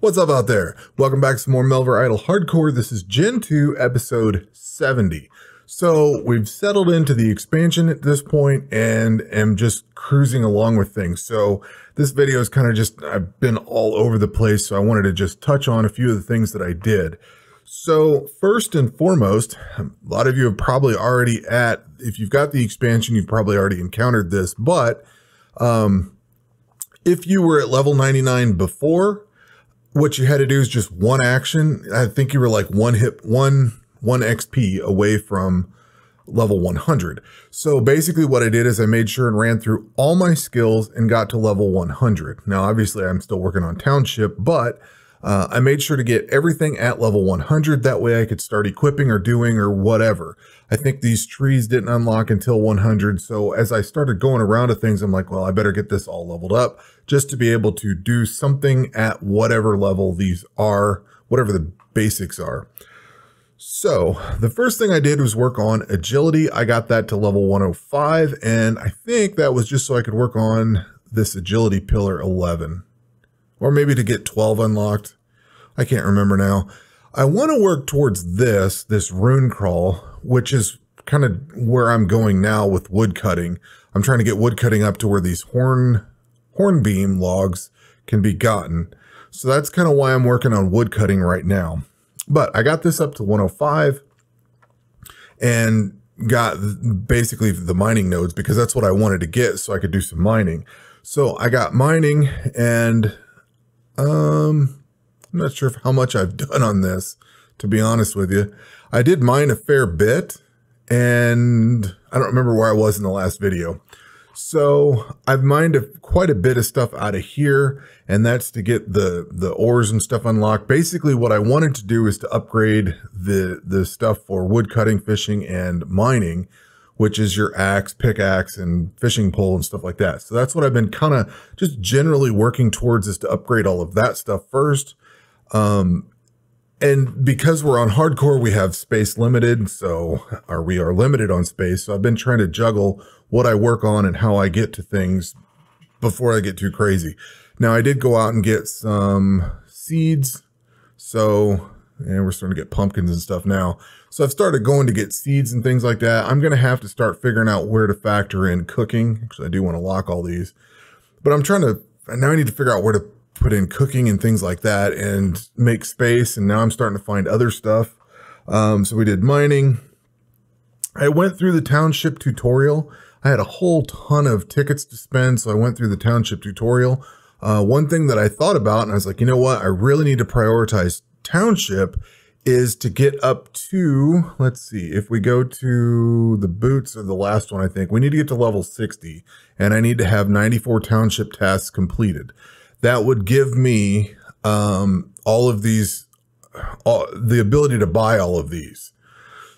What's up out there? Welcome back to some more Melvor Idle Hardcore. This is Gen 2, episode 70. So we've settled into the expansion at this point and am just cruising along with things. So this video is kind of just, I've been all over the place. So I wanted to just touch on a few of the things that I did. So first and foremost, a lot of you have probably already at, if you've got the expansion, you've probably already encountered this, but um, if you were at level 99 before, what you had to do is just one action. I think you were like one hit, one, one XP away from level 100. So basically what I did is I made sure and ran through all my skills and got to level 100. Now, obviously I'm still working on township, but uh, I made sure to get everything at level 100. That way I could start equipping or doing or whatever. I think these trees didn't unlock until 100. So as I started going around to things, I'm like, well, I better get this all leveled up just to be able to do something at whatever level these are, whatever the basics are. So the first thing I did was work on agility. I got that to level 105, and I think that was just so I could work on this agility pillar 11, or maybe to get 12 unlocked. I can't remember now. I want to work towards this, this rune crawl, which is kind of where I'm going now with wood cutting. I'm trying to get wood cutting up to where these horn hornbeam logs can be gotten. So that's kind of why I'm working on wood cutting right now. But I got this up to 105 and got basically the mining nodes because that's what I wanted to get so I could do some mining. So I got mining and um I'm not sure how much I've done on this to be honest with you. I did mine a fair bit and I don't remember where I was in the last video. So I've mined a, quite a bit of stuff out of here, and that's to get the the ores and stuff unlocked. Basically, what I wanted to do is to upgrade the the stuff for wood cutting, fishing, and mining, which is your axe, pickaxe, and fishing pole and stuff like that. So that's what I've been kind of just generally working towards is to upgrade all of that stuff first. Um, and because we're on hardcore, we have space limited, so or we are limited on space. So I've been trying to juggle what I work on and how I get to things before I get too crazy. Now I did go out and get some seeds. So, and we're starting to get pumpkins and stuff now. So I've started going to get seeds and things like that. I'm going to have to start figuring out where to factor in cooking because I do want to lock all these. But I'm trying to, now I need to figure out where to put in cooking and things like that and make space. And now I'm starting to find other stuff. Um, so we did mining. I went through the township tutorial. I had a whole ton of tickets to spend. So I went through the township tutorial. Uh, one thing that I thought about, and I was like, you know what? I really need to prioritize township is to get up to, let's see, if we go to the boots or the last one, I think we need to get to level 60 and I need to have 94 township tasks completed that would give me um, all of these, all, the ability to buy all of these.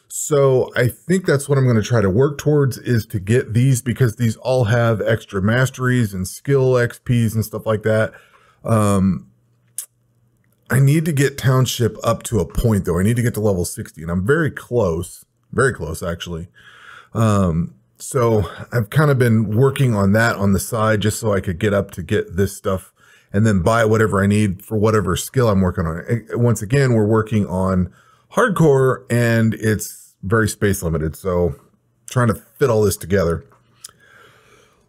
So I think that's what I'm going to try to work towards is to get these because these all have extra masteries and skill XPs and stuff like that. Um, I need to get township up to a point though. I need to get to level 60 and I'm very close, very close actually. Um, so I've kind of been working on that on the side just so I could get up to get this stuff and then buy whatever I need for whatever skill I'm working on. Once again, we're working on hardcore and it's very space limited. So trying to fit all this together.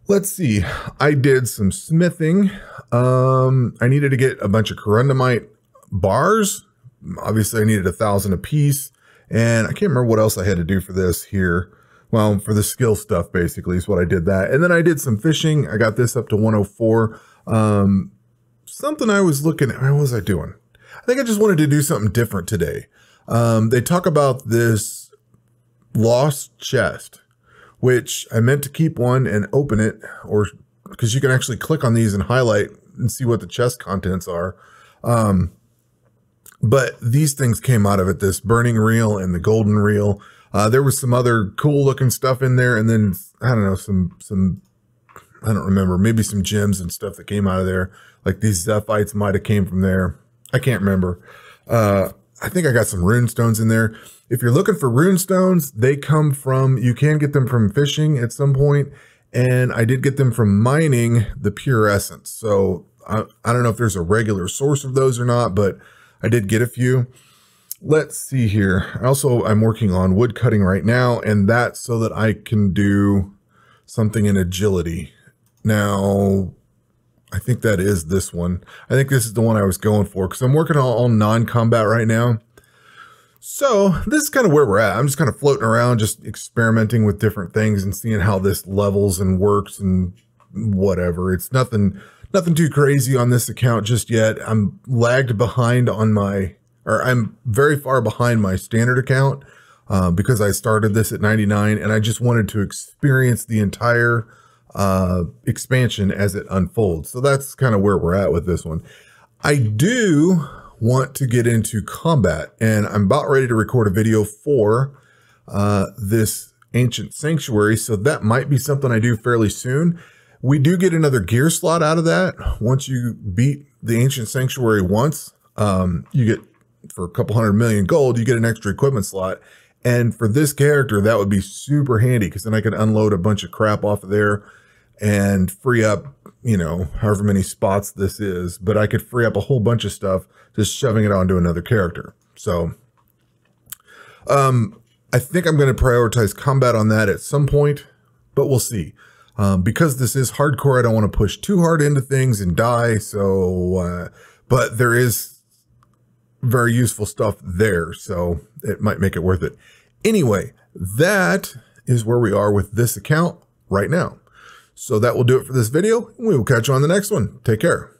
Let's see. I did some smithing. Um, I needed to get a bunch of corundumite bars. Obviously, I needed a thousand a piece. And I can't remember what else I had to do for this here. Well, for the skill stuff, basically, is what I did that. And then I did some fishing. I got this up to 104. Um, something I was looking at. What was I doing? I think I just wanted to do something different today. Um, they talk about this lost chest, which I meant to keep one and open it, or because you can actually click on these and highlight and see what the chest contents are. Um, but these things came out of it this burning reel and the golden reel. Uh, there was some other cool looking stuff in there, and then I don't know some some I don't remember maybe some gems and stuff that came out of there. Like these Zephites might have came from there. I can't remember. Uh, I think I got some rune stones in there. If you're looking for rune stones, they come from, you can get them from fishing at some point, And I did get them from mining the pure essence. So I, I don't know if there's a regular source of those or not, but I did get a few. Let's see here. Also, I'm working on wood cutting right now, and that's so that I can do something in agility. Now, I think that is this one. I think this is the one I was going for because I'm working on all non-combat right now. So this is kind of where we're at. I'm just kind of floating around, just experimenting with different things and seeing how this levels and works and whatever. It's nothing, nothing too crazy on this account just yet. I'm lagged behind on my, or I'm very far behind my standard account uh, because I started this at 99 and I just wanted to experience the entire uh, expansion as it unfolds. So that's kind of where we're at with this one. I do want to get into combat, and I'm about ready to record a video for uh, this ancient sanctuary. So that might be something I do fairly soon. We do get another gear slot out of that. Once you beat the ancient sanctuary once, um, you get for a couple hundred million gold, you get an extra equipment slot. And for this character, that would be super handy because then I could unload a bunch of crap off of there and free up, you know, however many spots this is, but I could free up a whole bunch of stuff just shoving it onto another character. So, um, I think I'm going to prioritize combat on that at some point, but we'll see. Um, because this is hardcore, I don't want to push too hard into things and die. So, uh, but there is very useful stuff there. So it might make it worth it. Anyway, that is where we are with this account right now. So that will do it for this video. We will catch you on the next one. Take care.